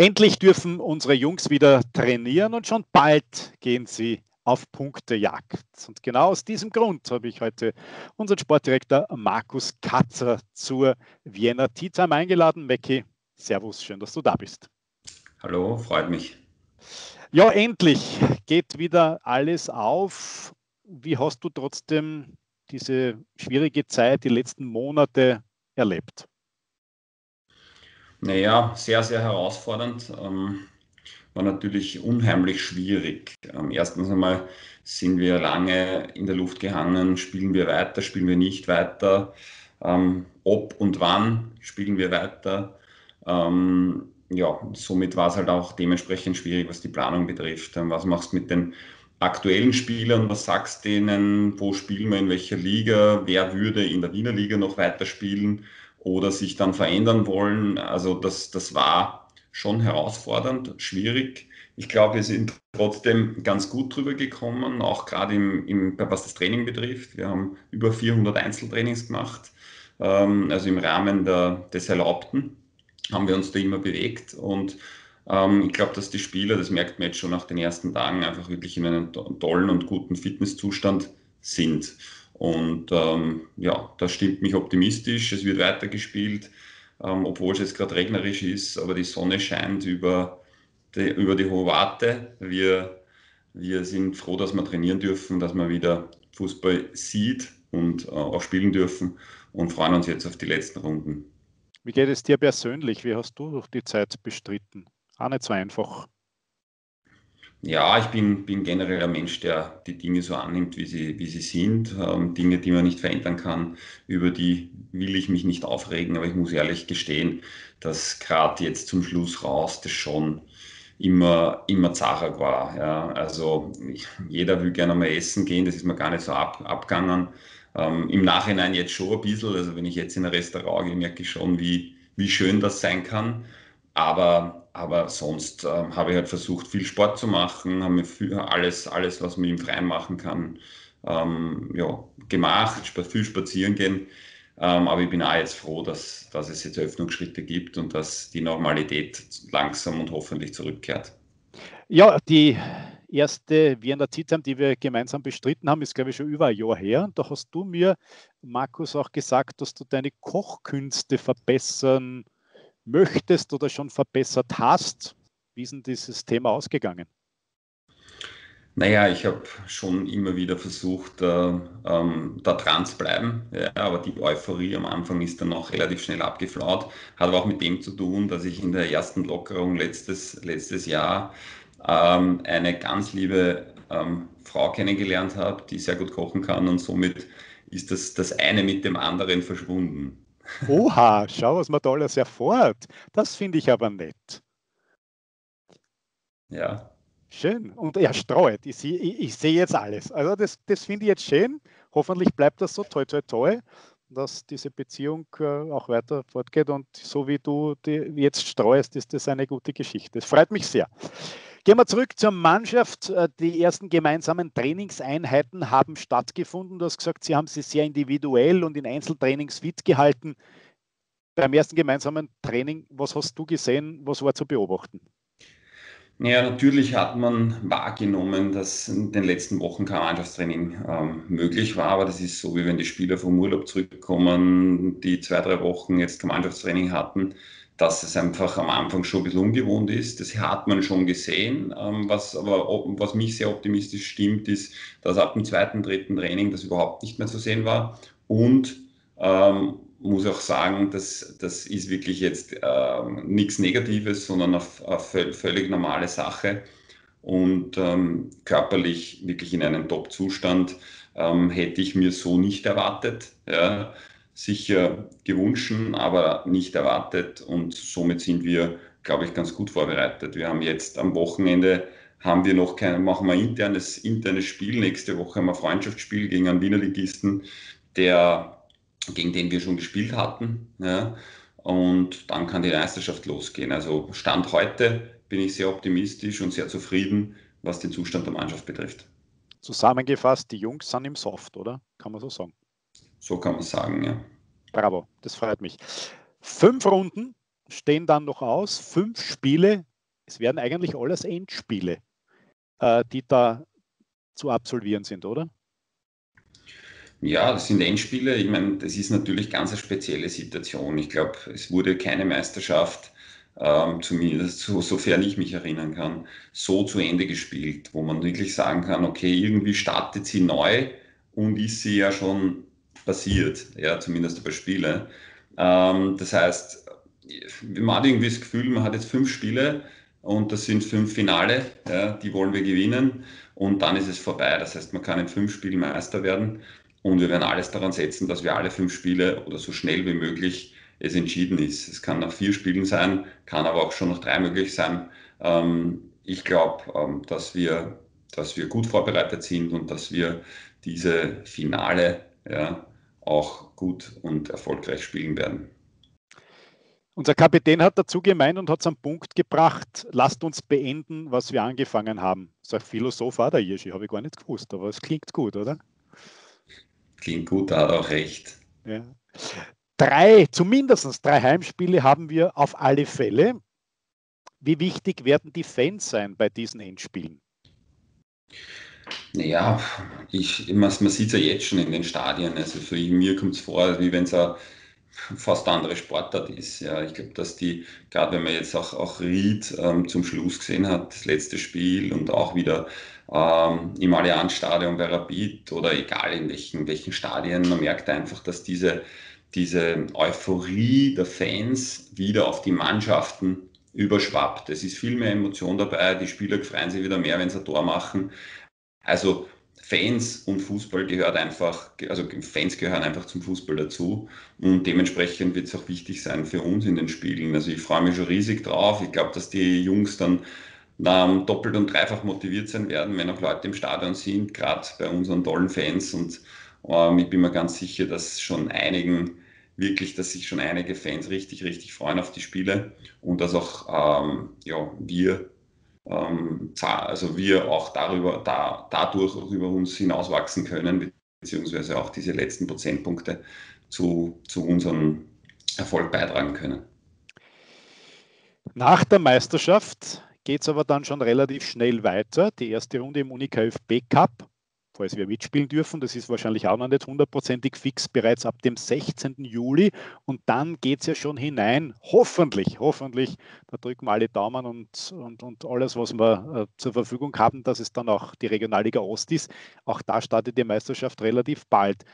Endlich dürfen unsere Jungs wieder trainieren und schon bald gehen sie auf Punktejagd. Und genau aus diesem Grund habe ich heute unseren Sportdirektor Markus Katzer zur Vienna Tea Time eingeladen. Mecki, Servus, schön, dass du da bist. Hallo, freut mich. Ja, endlich geht wieder alles auf. Wie hast du trotzdem diese schwierige Zeit, die letzten Monate erlebt? Naja, sehr, sehr herausfordernd. Ähm, war natürlich unheimlich schwierig. Ähm, erstens einmal sind wir lange in der Luft gehangen, spielen wir weiter, spielen wir nicht weiter, ähm, ob und wann spielen wir weiter. Ähm, ja, somit war es halt auch dementsprechend schwierig, was die Planung betrifft. Ähm, was machst du mit den aktuellen Spielern? Was sagst du denen? Wo spielen wir in welcher Liga? Wer würde in der Wiener Liga noch weiter spielen oder sich dann verändern wollen? Also das, das war schon herausfordernd, schwierig. Ich glaube, wir sind trotzdem ganz gut drüber gekommen, auch gerade im, im, was das Training betrifft. Wir haben über 400 Einzeltrainings gemacht, ähm, also im Rahmen der, des Erlaubten haben wir uns da immer bewegt und ähm, ich glaube, dass die Spieler, das merkt man jetzt schon nach den ersten Tagen, einfach wirklich in einem tollen und guten Fitnesszustand sind. Und ähm, ja, das stimmt mich optimistisch. Es wird weitergespielt, ähm, obwohl es jetzt gerade regnerisch ist, aber die Sonne scheint über die, über die hohe Warte. Wir, wir sind froh, dass wir trainieren dürfen, dass wir wieder Fußball sieht und äh, auch spielen dürfen und freuen uns jetzt auf die letzten Runden. Wie geht es dir persönlich? Wie hast du die Zeit bestritten? Auch nicht so einfach. Ja, ich bin, bin generell ein Mensch, der die Dinge so annimmt, wie sie, wie sie sind. Ähm, Dinge, die man nicht verändern kann, über die will ich mich nicht aufregen, aber ich muss ehrlich gestehen, dass gerade jetzt zum Schluss raus das schon immer, immer zacher war. Ja. Also ich, jeder will gerne mal essen gehen, das ist mir gar nicht so ab, abgegangen. Ähm, Im Nachhinein jetzt schon ein bisschen, also wenn ich jetzt in ein Restaurant gehe, merke ich schon, wie, wie schön das sein kann. Aber, aber sonst ähm, habe ich halt versucht, viel Sport zu machen, habe mir alles, alles, was man im Freien machen kann, ähm, ja, gemacht, viel spazieren gehen. Ähm, aber ich bin auch jetzt froh, dass, dass es jetzt Öffnungsschritte gibt und dass die Normalität langsam und hoffentlich zurückkehrt. Ja, die erste Wiener Tea die wir gemeinsam bestritten haben, ist, glaube ich, schon über ein Jahr her. Und da hast du mir, Markus, auch gesagt, dass du deine Kochkünste verbessern möchtest oder schon verbessert hast. Wie ist denn dieses Thema ausgegangen? Naja, ich habe schon immer wieder versucht, äh, ähm, da dran zu bleiben. Ja, aber die Euphorie am Anfang ist dann auch relativ schnell abgeflaut. Hat aber auch mit dem zu tun, dass ich in der ersten Lockerung letztes, letztes Jahr ähm, eine ganz liebe ähm, Frau kennengelernt habe, die sehr gut kochen kann und somit ist das, das eine mit dem anderen verschwunden. Oha, schau, was man da alles erfährt. Das finde ich aber nett. Ja. Schön und er streut. Ich sehe ich, ich seh jetzt alles. Also das, das finde ich jetzt schön. Hoffentlich bleibt das so toi toi toi, dass diese Beziehung äh, auch weiter fortgeht und so wie du jetzt streust, ist das eine gute Geschichte. Es freut mich sehr. Gehen wir zurück zur Mannschaft. Äh, die ersten gemeinsamen Trainingseinheiten haben stattgefunden. Du hast gesagt, Sie haben sie sehr individuell und in Einzeltrainings fit gehalten. Beim ersten gemeinsamen Training, was hast du gesehen? Was war zu beobachten? Ja, natürlich hat man wahrgenommen, dass in den letzten Wochen kein Mannschaftstraining ähm, möglich war, aber das ist so, wie wenn die Spieler vom Urlaub zurückkommen, die zwei, drei Wochen jetzt kein Mannschaftstraining hatten, dass es einfach am Anfang schon ein bisschen ungewohnt ist. Das hat man schon gesehen. Ähm, was aber was mich sehr optimistisch stimmt, ist, dass ab dem zweiten, dritten Training das überhaupt nicht mehr zu sehen war. Und ähm, muss auch sagen, dass das ist wirklich jetzt äh, nichts Negatives, sondern eine, völlig normale Sache und ähm, körperlich wirklich in einem Top-Zustand ähm, hätte ich mir so nicht erwartet. Ja. Sicher gewünscht, aber nicht erwartet und somit sind wir, glaube ich, ganz gut vorbereitet. Wir haben jetzt am Wochenende haben wir noch kein, machen wir internes, internes Spiel. Nächste Woche haben wir ein Freundschaftsspiel gegen einen Wiener Ligisten, der gegen den wir schon gespielt hatten. Ja. Und dann kann die Meisterschaft losgehen. Also Stand heute bin ich sehr optimistisch und sehr zufrieden, was den Zustand der Mannschaft betrifft. Zusammengefasst, die Jungs sind im Soft, oder? Kann man so sagen? So kann man sagen, ja. Bravo, das freut mich. Fünf Runden stehen dann noch aus, fünf Spiele es werden eigentlich alles Endspiele, äh, die da zu absolvieren sind, oder? Ja, das sind Endspiele. Ich meine, das ist natürlich ganz eine spezielle Situation. Ich glaube, es wurde keine Meisterschaft, ähm, zumindest so, sofern ich mich erinnern kann, so zu Ende gespielt, wo man wirklich sagen kann, okay, irgendwie startet sie neu und ist sie ja schon passiert, ja, zumindest bei Spiele. Ähm, das heißt, man hat irgendwie das Gefühl, man hat jetzt fünf Spiele und das sind fünf Finale, ja, die wollen wir gewinnen und dann ist es vorbei. Das heißt, man kann in fünf Spielen Meister werden und wir werden alles daran setzen, dass wir alle fünf Spiele oder so schnell wie möglich es entschieden ist. Es kann nach vier Spielen sein, kann aber auch schon nach drei möglich sein. Ähm, ich glaube, ähm, dass, wir, dass wir gut vorbereitet sind und dass wir diese Finale ja, auch gut und erfolgreich spielen werden. Unser Kapitän hat dazu gemeint und hat es am Punkt gebracht, lasst uns beenden, was wir angefangen haben. Ein Philosoph auch der Hirschi, habe ich gar nicht gewusst, aber es klingt gut, oder? Klingt gut, da hat auch recht. Ja. Drei, zumindest drei Heimspiele haben wir auf alle Fälle. Wie wichtig werden die Fans sein bei diesen Endspielen? Naja, ich, man, man sieht es ja jetzt schon in den Stadien. Also für mir kommt es vor, wie wenn es ein fast andere Sportart ist. Ja, ich glaube, dass die, gerade wenn man jetzt auch, auch Ried ähm, zum Schluss gesehen hat, das letzte Spiel und auch wieder ähm, im Allianzstadion bei Rapid oder egal in welchen, welchen Stadien, man merkt einfach, dass diese, diese Euphorie der Fans wieder auf die Mannschaften überschwappt. Es ist viel mehr Emotion dabei, die Spieler freuen sich wieder mehr, wenn sie ein Tor machen. Also Fans und Fußball gehört einfach, also Fans gehören einfach zum Fußball dazu und dementsprechend wird es auch wichtig sein für uns in den Spielen. Also ich freue mich schon riesig drauf. Ich glaube, dass die Jungs dann ähm, doppelt und dreifach motiviert sein werden, wenn auch Leute im Stadion sind, gerade bei unseren tollen Fans und ähm, ich bin mir ganz sicher, dass schon einigen wirklich, dass sich schon einige Fans richtig, richtig freuen auf die Spiele und dass auch ähm, ja, wir ähm, also wir auch darüber, da, dadurch auch über uns hinauswachsen können, beziehungsweise auch diese letzten Prozentpunkte zu, zu unserem Erfolg beitragen können. Nach der Meisterschaft geht es aber dann schon relativ schnell weiter. Die erste Runde im UniKFB Cup falls wir mitspielen dürfen. Das ist wahrscheinlich auch noch nicht hundertprozentig fix, bereits ab dem 16. Juli. Und dann geht es ja schon hinein, hoffentlich, hoffentlich, da drücken wir alle Daumen und, und, und alles, was wir äh, zur Verfügung haben, dass es dann auch die Regionalliga Ost ist. Auch da startet die Meisterschaft relativ bald.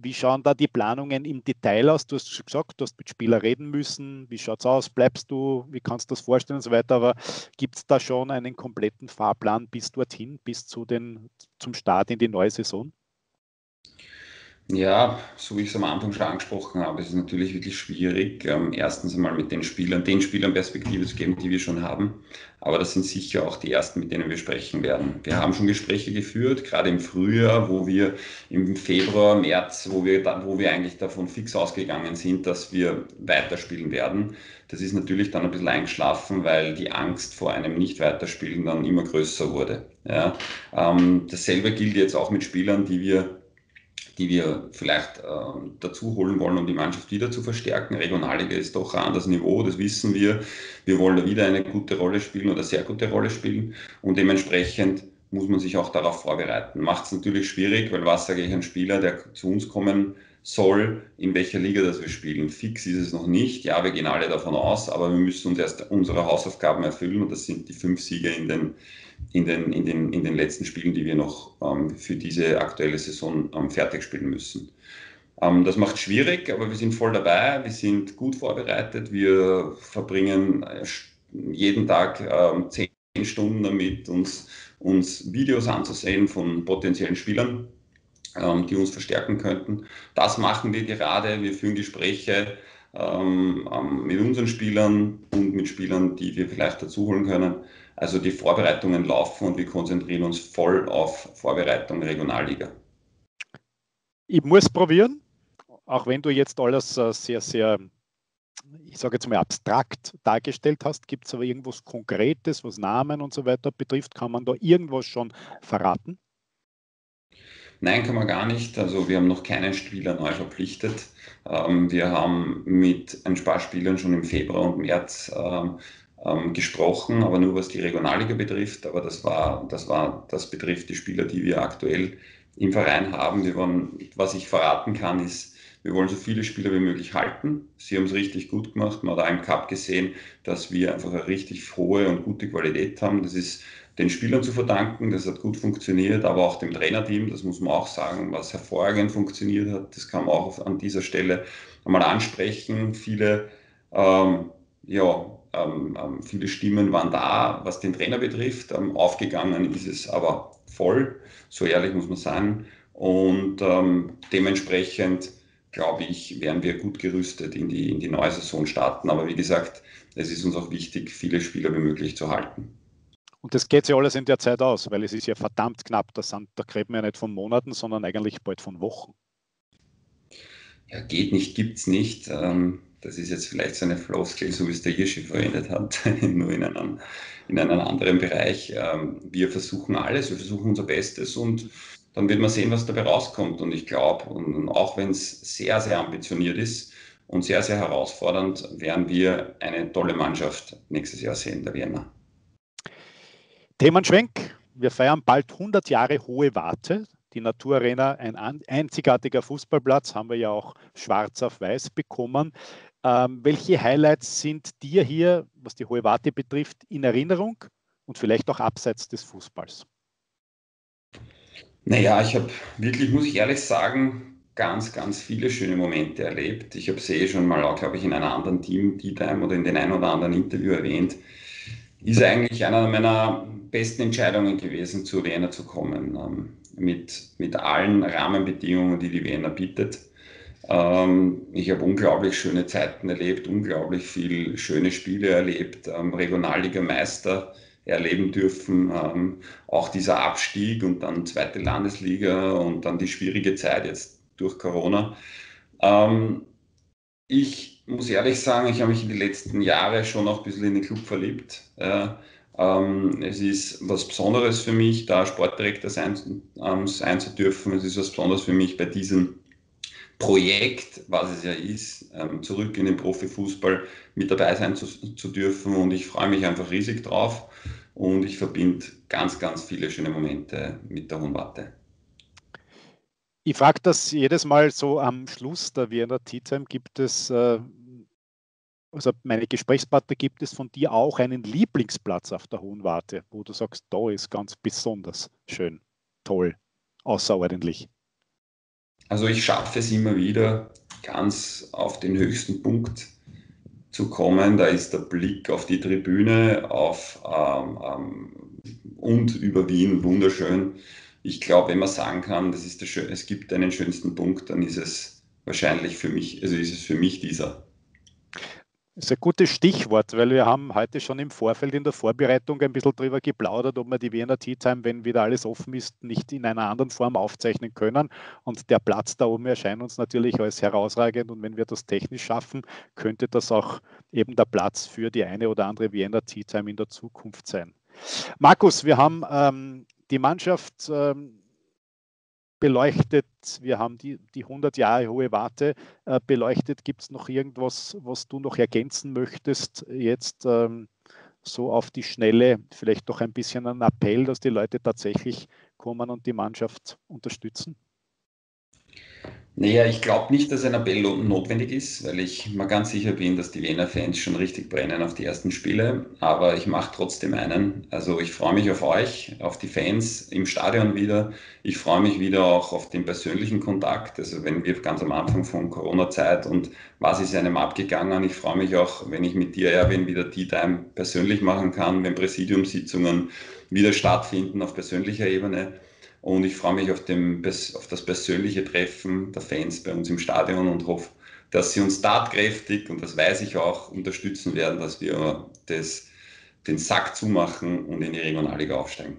Wie schauen da die Planungen im Detail aus? Du hast schon gesagt, du hast mit Spielern reden müssen. Wie schaut es aus? Bleibst du? Wie kannst du das vorstellen und so weiter? Aber gibt es da schon einen kompletten Fahrplan bis dorthin, bis zu den, zum Start in die neue Saison? Ja, so wie ich es am Anfang schon angesprochen habe, ist es natürlich wirklich schwierig, ähm, erstens einmal mit den Spielern, den Spielern Perspektive zu geben, die wir schon haben. Aber das sind sicher auch die ersten, mit denen wir sprechen werden. Wir haben schon Gespräche geführt, gerade im Frühjahr, wo wir im Februar, März, wo wir, wo wir eigentlich davon fix ausgegangen sind, dass wir weiterspielen werden. Das ist natürlich dann ein bisschen eingeschlafen, weil die Angst vor einem Nicht-Weiterspielen dann immer größer wurde. Ja, ähm, dasselbe gilt jetzt auch mit Spielern, die wir die wir vielleicht äh, dazu holen wollen, um die Mannschaft wieder zu verstärken. Regionalliga ist doch ein anderes Niveau, das wissen wir. Wir wollen da wieder eine gute Rolle spielen oder sehr gute Rolle spielen und dementsprechend muss man sich auch darauf vorbereiten. Macht es natürlich schwierig, weil was sage ich ein Spieler, der zu uns kommen soll, in welcher Liga das wir spielen. Fix ist es noch nicht. Ja, wir gehen alle davon aus, aber wir müssen uns erst unsere Hausaufgaben erfüllen und das sind die fünf Siege in den in den, in den, in den letzten Spielen, die wir noch ähm, für diese aktuelle Saison ähm, fertig spielen müssen. Ähm, das macht schwierig, aber wir sind voll dabei, wir sind gut vorbereitet, wir verbringen äh, jeden Tag ähm, zehn Stunden damit, uns, uns Videos anzusehen von potenziellen Spielern, die uns verstärken könnten. Das machen wir gerade, wir führen Gespräche ähm, mit unseren Spielern und mit Spielern, die wir vielleicht dazu holen können also die Vorbereitungen laufen und wir konzentrieren uns voll auf Vorbereitung Regionalliga. Ich muss probieren, auch wenn du jetzt alles äh, sehr, sehr, ich sage jetzt mal abstrakt dargestellt hast, gibt es aber irgendwas Konkretes, was Namen und so weiter betrifft, kann man da irgendwas schon verraten? Nein, kann man gar nicht. Also wir haben noch keinen Spieler neu verpflichtet. Ähm, wir haben mit ein paar Spielern schon im Februar und März ähm, ähm, gesprochen, aber nur was die Regionalliga betrifft. Aber das war, das war, das betrifft die Spieler, die wir aktuell im Verein haben. Wir wollen, was ich verraten kann, ist, wir wollen so viele Spieler wie möglich halten. Sie haben es richtig gut gemacht. Man hat auch im Cup gesehen, dass wir einfach eine richtig hohe und gute Qualität haben. Das ist den Spielern zu verdanken. Das hat gut funktioniert, aber auch dem Trainerteam, das muss man auch sagen, was hervorragend funktioniert hat. Das kann man auch an dieser Stelle einmal ansprechen. Viele, ähm, ja, ähm, ähm, viele Stimmen waren da, was den Trainer betrifft. Ähm, aufgegangen ist es aber voll, so ehrlich muss man sagen. Und ähm, dementsprechend, glaube ich, werden wir gut gerüstet in die, in die neue Saison starten. Aber wie gesagt, es ist uns auch wichtig, viele Spieler wie möglich zu halten. Und das geht sich alles in der Zeit aus, weil es ist ja verdammt knapp. Das sind, da reden wir ja nicht von Monaten, sondern eigentlich bald von Wochen. Ja, geht nicht, gibt es nicht. Ähm, das ist jetzt vielleicht so eine Floskel, so wie es der Hirschi verwendet hat, nur in einem, in einem anderen Bereich. Ähm, wir versuchen alles, wir versuchen unser Bestes und dann wird man sehen, was dabei rauskommt. Und ich glaube, und auch wenn es sehr, sehr ambitioniert ist und sehr, sehr herausfordernd, werden wir eine tolle Mannschaft nächstes Jahr sehen, der Vienna. Themenschwenk. Wir feiern bald 100 Jahre hohe Warte. Die Naturarena, ein einzigartiger Fußballplatz, haben wir ja auch schwarz auf weiß bekommen. Ähm, welche Highlights sind dir hier, was die hohe Warte betrifft, in Erinnerung und vielleicht auch abseits des Fußballs? Naja, ich habe wirklich, muss ich ehrlich sagen, ganz, ganz viele schöne Momente erlebt. Ich habe sie eh schon mal, glaube ich, in einer anderen Team-Time oder in den ein oder anderen Interview erwähnt. Ist eigentlich einer meiner besten Entscheidungen gewesen, zu Vienna zu kommen, ähm, mit, mit allen Rahmenbedingungen, die die Vienna bietet. Ähm, ich habe unglaublich schöne Zeiten erlebt, unglaublich viele schöne Spiele erlebt, ähm, Regionalliga-Meister erleben dürfen, ähm, auch dieser Abstieg und dann zweite Landesliga und dann die schwierige Zeit jetzt durch Corona. Ähm, ich muss ehrlich sagen, ich habe mich in den letzten Jahren schon auch ein bisschen in den Club verliebt. Äh, ähm, es ist was Besonderes für mich, da Sportdirektor sein, ähm, sein zu dürfen. Es ist was Besonderes für mich bei diesem Projekt, was es ja ist, ähm, zurück in den Profifußball mit dabei sein zu, zu dürfen. Und ich freue mich einfach riesig drauf. Und ich verbinde ganz, ganz viele schöne Momente mit der Hohenwarte. Ich frage das jedes Mal so am Schluss der Vienna Tea Time. Gibt es äh, also meine Gesprächspartner, gibt es von dir auch einen Lieblingsplatz auf der Hohen Warte, wo du sagst, da ist ganz besonders schön, toll, außerordentlich? Also ich schaffe es immer wieder, ganz auf den höchsten Punkt zu kommen. Da ist der Blick auf die Tribüne auf, ähm, ähm, und über Wien wunderschön. Ich glaube, wenn man sagen kann, das ist der, es gibt einen schönsten Punkt, dann ist es wahrscheinlich für mich, also ist es für mich dieser. Das ist ein gutes Stichwort, weil wir haben heute schon im Vorfeld in der Vorbereitung ein bisschen darüber geplaudert, ob wir die Wiener Tea Time, wenn wieder alles offen ist, nicht in einer anderen Form aufzeichnen können. Und der Platz da oben erscheint uns natürlich als herausragend. Und wenn wir das technisch schaffen, könnte das auch eben der Platz für die eine oder andere Wiener Tea Time in der Zukunft sein. Markus, wir haben ähm, die Mannschaft ähm, beleuchtet. Wir haben die, die 100 Jahre hohe Warte äh, beleuchtet. Gibt es noch irgendwas, was du noch ergänzen möchtest jetzt ähm, so auf die Schnelle? Vielleicht doch ein bisschen ein Appell, dass die Leute tatsächlich kommen und die Mannschaft unterstützen? Naja, ich glaube nicht, dass ein Appell notwendig ist, weil ich mir ganz sicher bin, dass die Wiener Fans schon richtig brennen auf die ersten Spiele. Aber ich mache trotzdem einen. Also ich freue mich auf euch, auf die Fans im Stadion wieder. Ich freue mich wieder auch auf den persönlichen Kontakt. Also wenn wir ganz am Anfang von Corona-Zeit und was ist einem abgegangen. Ich freue mich auch, wenn ich mit dir, Erwin, wieder Tea Time persönlich machen kann, wenn Präsidiumssitzungen wieder stattfinden auf persönlicher Ebene. Und ich freue mich auf, dem, auf das persönliche Treffen der Fans bei uns im Stadion und hoffe, dass sie uns tatkräftig, und das weiß ich auch, unterstützen werden, dass wir das, den Sack zumachen und in die Regionalliga aufsteigen.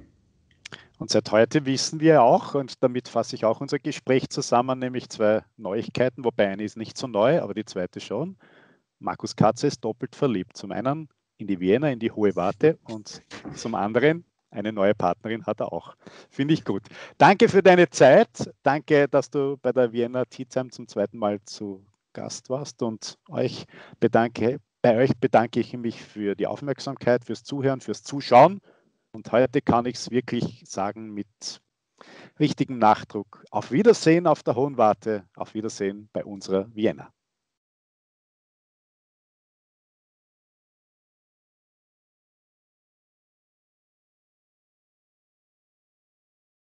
Und seit heute wissen wir auch, und damit fasse ich auch unser Gespräch zusammen, nämlich zwei Neuigkeiten, wobei eine ist nicht so neu, aber die zweite schon. Markus Katze ist doppelt verliebt. Zum einen in die Vienna, in die Hohe Warte und zum anderen eine neue Partnerin hat er auch. Finde ich gut. Danke für deine Zeit. Danke, dass du bei der Vienna Tea zum zweiten Mal zu Gast warst und euch bedanke, Bei euch bedanke ich mich für die Aufmerksamkeit, fürs Zuhören, fürs Zuschauen. Und heute kann ich es wirklich sagen mit richtigem Nachdruck. Auf Wiedersehen auf der Hohen Warte, auf Wiedersehen bei unserer Vienna.